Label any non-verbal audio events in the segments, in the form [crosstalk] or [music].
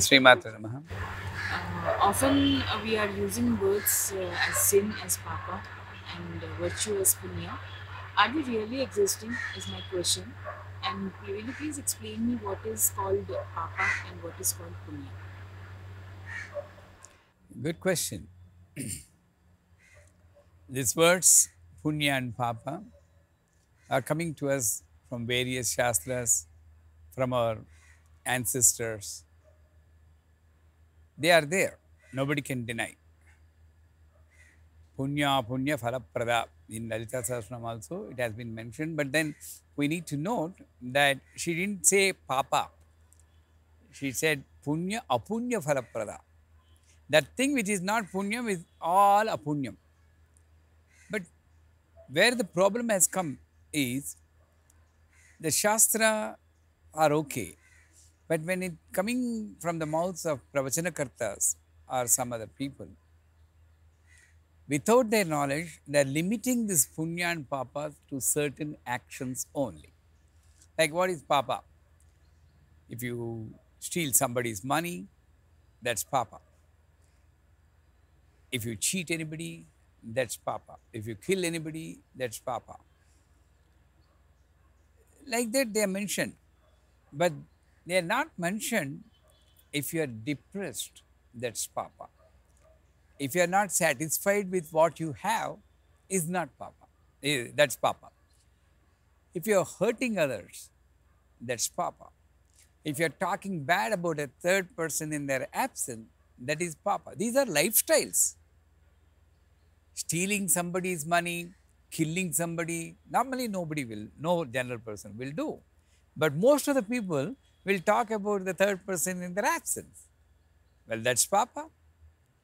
Srimatre Nama. Srimatra Namaha. Uh, often uh, we are using words uh, as sin as Papa and uh, virtue as Punya. Are they really existing? Is my question. And will you please explain me what is called Papa and what is called Punya? Good question. [clears throat] These words, Punya and Papa, are coming to us from various Shastras, from our ancestors. They are there. Nobody can deny. Punya, Punya, Phalaprada. In Lalita Sahasranam also, it has been mentioned. But then we need to note that she didn't say Papa. She said Punya, Apunya, Phalaprada. That thing which is not Punyam is all Apunyam. But where the problem has come is the Shastra are okay. But when it coming from the mouths of Pravachanakartas or some other people, without their knowledge, they are limiting this punya and papa to certain actions only. Like what is papa? If you steal somebody's money, that's papa. If you cheat anybody, that's papa. If you kill anybody, that's papa. Like that, they are mentioned. But they are not mentioned if you are depressed, that's papa. If you are not satisfied with what you have, is not papa. Eh, That's papa. If you are hurting others, that's papa. If you are talking bad about a third person in their absence, that is papa. These are lifestyles. Stealing somebody's money, killing somebody, normally nobody will, no general person will do. But most of the people will talk about the third person in their absence. Well, that's Papa,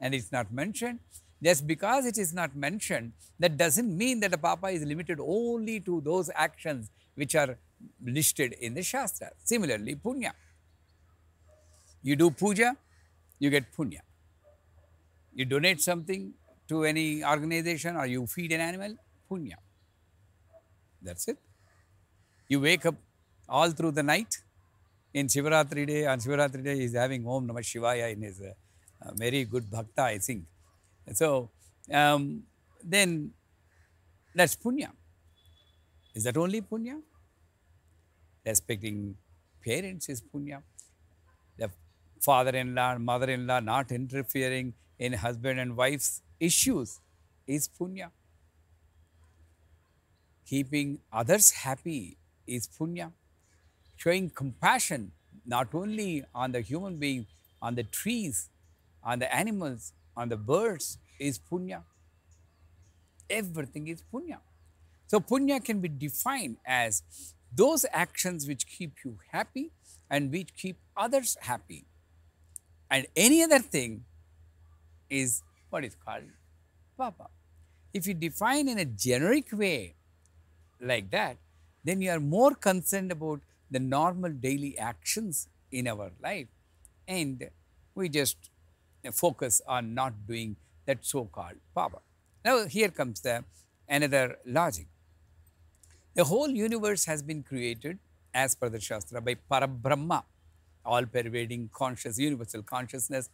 and it's not mentioned. Just because it is not mentioned, that doesn't mean that a Papa is limited only to those actions which are listed in the Shastra. Similarly, Punya. You do puja, you get punya. You donate something to any organization or you feed an animal, punya. That's it. You wake up all through the night. In Shivaratri day, on Shivaratri day, he's having Om Namah Shivaya in his uh, very good bhakta, I think. So, um, then that's punya. Is that only punya? Respecting parents is punya. The father-in-law, mother-in-law not interfering in husband and wife's issues is punya. Keeping others happy is punya. Showing compassion not only on the human being, on the trees, on the animals, on the birds is punya. Everything is punya. So punya can be defined as those actions which keep you happy and which keep others happy. And any other thing is what is called papa. If you define in a generic way like that, then you are more concerned about the normal daily actions in our life and we just focus on not doing that so-called papa. Now here comes the another logic. The whole universe has been created as per the Shastra by Parabrahma, all pervading conscious, universal consciousness,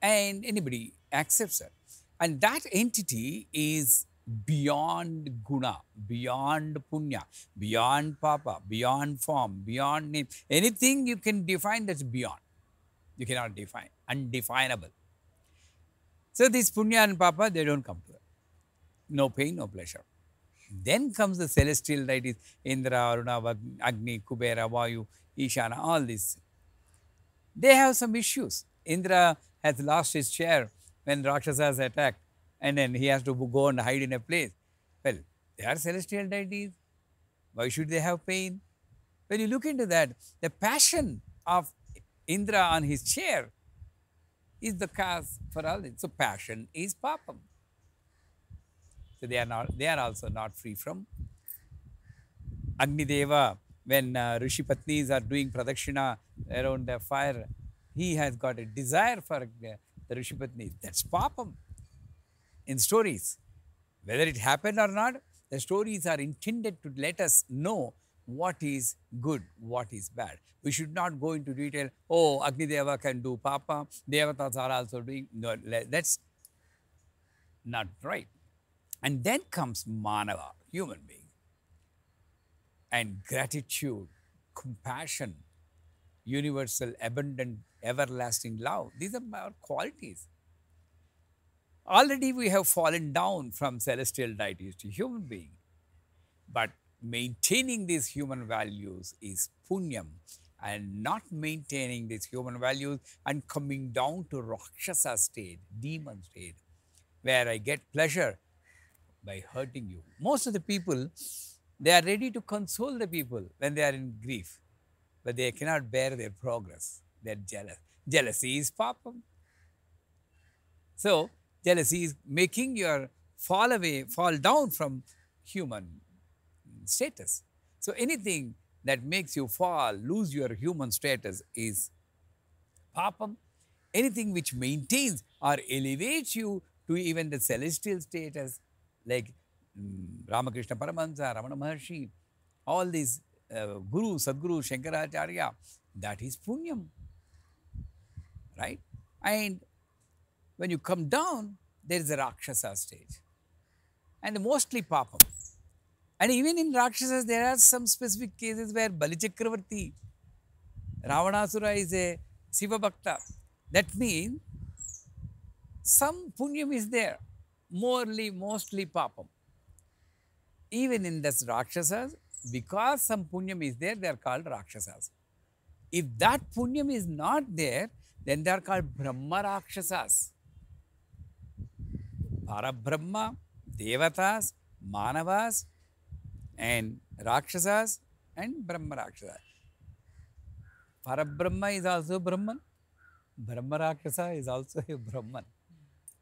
and anybody accepts it. And that entity is beyond guna, beyond punya, beyond papa, beyond form, beyond name. Anything you can define that's beyond. You cannot define, undefinable. So these punya and papa, they don't come to it. No pain, no pleasure. Then comes the celestial deities, Indra, Varuna, Agni, Kubera, Vayu, Ishana, all these. They have some issues. Indra has lost his chair when Rakshasas attacked and then he has to go and hide in a place. Well, they are celestial deities. Why should they have pain? When you look into that, the passion of Indra on his chair is the cause for all this. So passion is papam. So they are not they are also not free from Agni Deva. When uh, Rishi Patnis are doing pradakshina around the fire, he has got a desire for uh, the Rishi Patnis. That's papam in stories. Whether it happened or not, the stories are intended to let us know what is good, what is bad. We should not go into detail, oh, Agni Deva can do papa, Devatas are also doing, no, that's not right. And then comes Manava, human being. And gratitude, compassion, universal, abundant, everlasting love. These are our qualities. Already we have fallen down from celestial deities to human being. But maintaining these human values is punyam and not maintaining these human values and coming down to Rakshasa state, demon state, where I get pleasure by hurting you. Most of the people, they are ready to console the people when they are in grief, but they cannot bear their progress. They are jealous. Jealousy is papam. So, jealousy is making your fall away, fall down from human status. So, anything that makes you fall, lose your human status is papam. Anything which maintains or elevates you to even the celestial status, like mm, Ramakrishna Paramahansa, Ramana Maharshi, all these uh, Guru, Sadguru, Shankaracharya, that is punyam, right? And when you come down, there is a Rakshasa stage and mostly papam. And even in Rakshasas, there are some specific cases where Bali Chakravarti, Ravanasura is a Siva Bhakta. That means some punyam is there, morely, mostly papam. Even in this Rakshasas, because some punyam is there, they are called Rakshasas. If that punyam is not there, then they are called Brahma Rakshasas. Parabrahma, Devatas, Manavas, and Rakshasas, and Brahma Rakshasas. Parabrahma is also Brahman. Brahma Rakshasa is also a Brahman.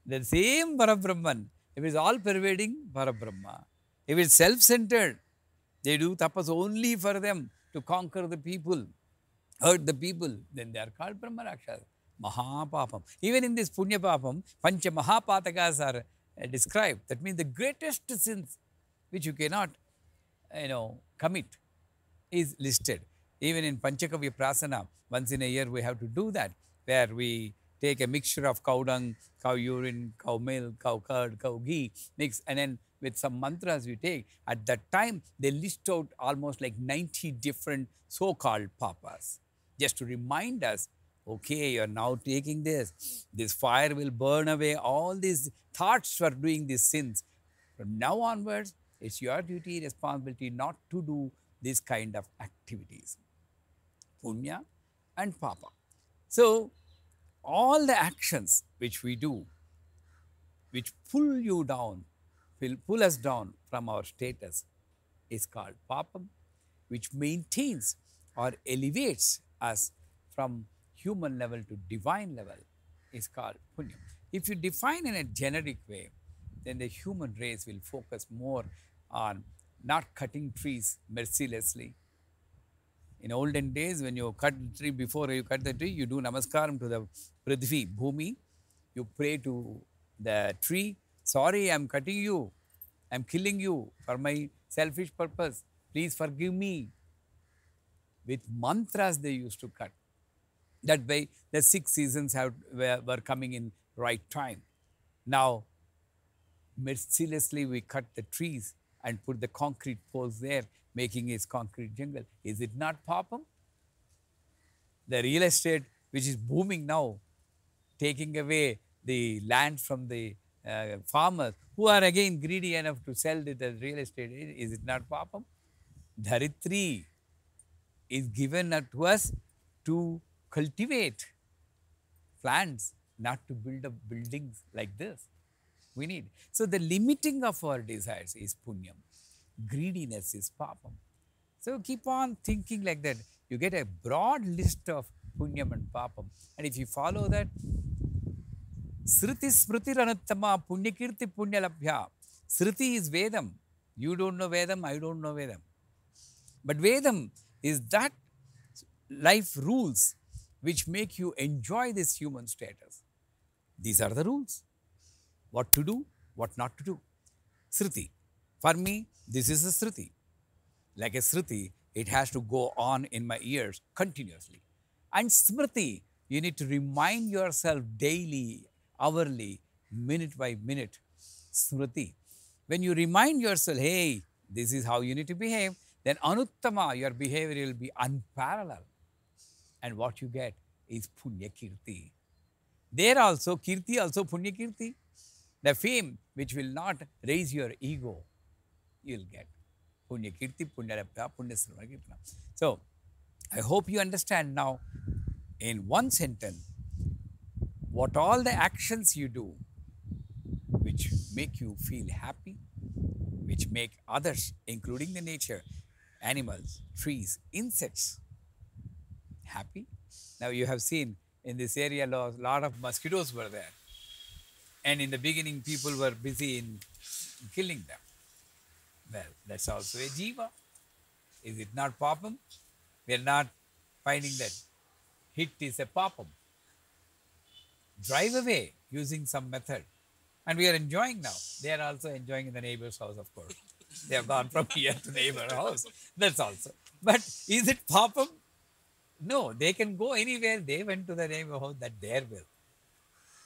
The same Parabrahman, if it is all pervading, Parabrahma. If it is self centered, they do tapas only for them to conquer the people, hurt the people, then they are called Brahma Rakshasa. Mahapapam. Even in this Punya Papam, Pancha Mahapatakas are described. That means the greatest sins which you cannot, you know, commit is listed. Even in Panchagavya Prasana, once in a year we have to do that, where we take a mixture of cow dung, cow urine, cow milk, cow curd, cow ghee, mix, and then with some mantras we take. At that time, they list out almost like 90 different so-called papas, just to remind us, okay, you're now taking this. This fire will burn away all these thoughts for doing these sins. From now onwards, it's your duty, responsibility not to do this kind of activities. Punya and Papa. So, all the actions which we do, which pull you down, will pull us down from our status, is called Papam, which maintains or elevates us from human level to divine level, is called Punyam. If you define in a generic way, then the human race will focus more on not cutting trees mercilessly, in olden days, when you cut the tree, before you cut the tree, you do namaskaram to the prithvi, bhumi. You pray to the tree, sorry, I'm cutting you. I'm killing you for my selfish purpose. Please forgive me. With mantras, they used to cut. That way, the six seasons have, were, were coming in right time. Now, mercilessly, we cut the trees and put the concrete poles there making his concrete jungle. Is it not papam? The real estate, which is booming now, taking away the land from the uh, farmers, who are again greedy enough to sell it as real estate, is it not papam? Dharitri is given to us to cultivate plants, not to build up buildings like this. We need. So the limiting of our desires is punyam greediness is papam. So keep on thinking like that. You get a broad list of punyam and papam. And if you follow that, Sruti Smriti Ranattama Punyakirti Punyalabhya. Sruti is Vedam. You don't know Vedam, I don't know Vedam. But Vedam is that life rules which make you enjoy this human status. These are the rules. What to do, what not to do. Sruti. For me, this is a Sruti. Like a Sruti, It has to go on in my ears continuously. And Smriti, you need to remind yourself daily, hourly, minute by minute. Smriti. When you remind yourself, hey, this is how you need to behave, then Anuttama, your behavior will be unparalleled. And what you get is Punya Kirti. There also, Kirti also Punya Kirti. The fame which will not raise your ego, you'll get. Punya Kirti, Punya Punya Kirtana. So, I hope you understand now in one sentence what all the actions you do which make you feel happy, which make others, including the nature, animals, trees, insects, happy. Now you have seen in this area a lot of mosquitoes were there. And in the beginning, people were busy in killing them. Well, that's also a jiva. Is it not papam? We are not finding that hit is a papam. Drive away using some method. And we are enjoying now. They are also enjoying in the neighbor's house, of course. they have gone from [laughs] here to neighbor house. That's also. But is it papam? No, they can go anywhere. They went to the neighborhood that their will.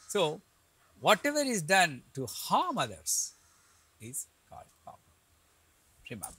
So, whatever is done to harm others is called papam. Srimad